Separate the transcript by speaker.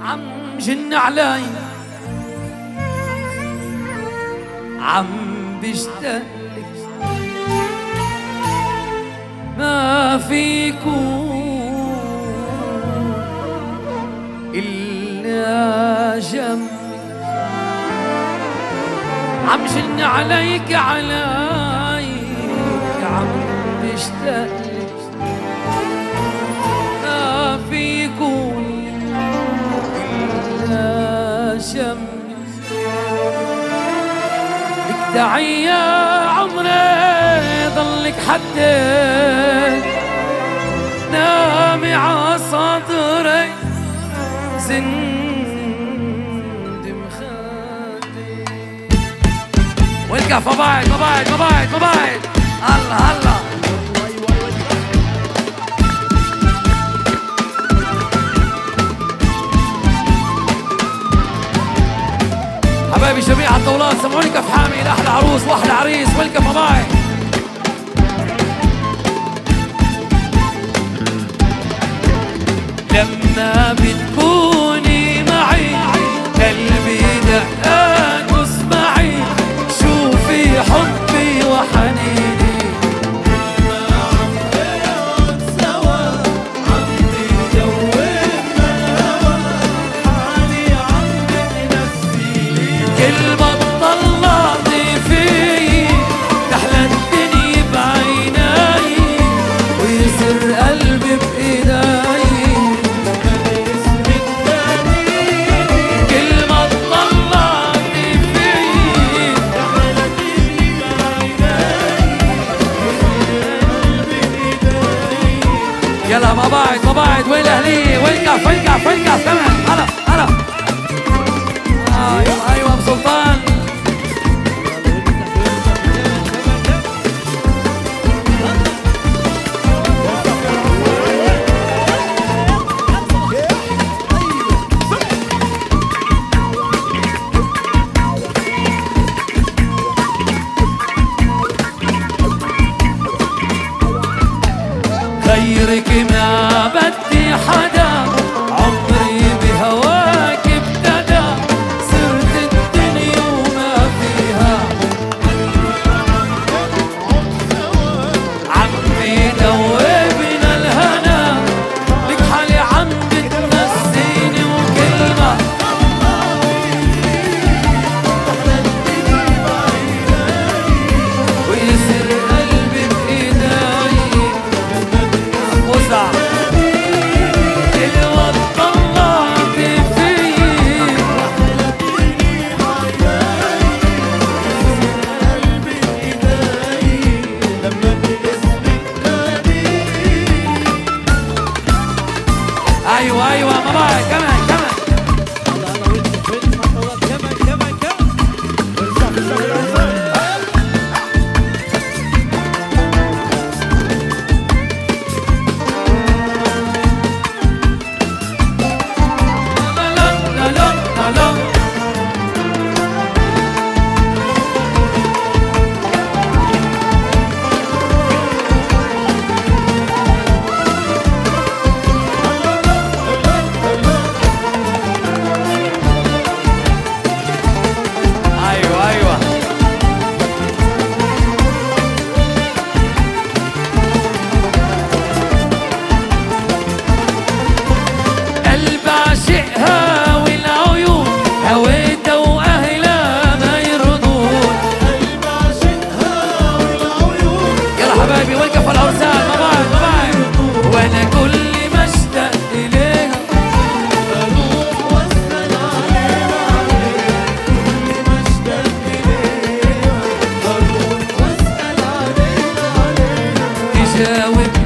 Speaker 1: عم جن علي. عم بشتاق ما فيكون إلا جنبي عم جن عليك عليك عم بشتاق دعي يا عمري ضلك حدك نامي ع صدري. زند مخدي والقف ما بعد ما بعد الله الله حبايبي جميع الطاولات سمعوني كف حامي لاحلى عروس وأحلى عريس. والكف ما بعد لما بتكوني ما بعد وين الاهليه وين كف وين كف وين كف كمان هلا هلا. أيوه أيوه أبو سلطان. غيرك ما أيوه أيوه ما بعد كمان كمان winter with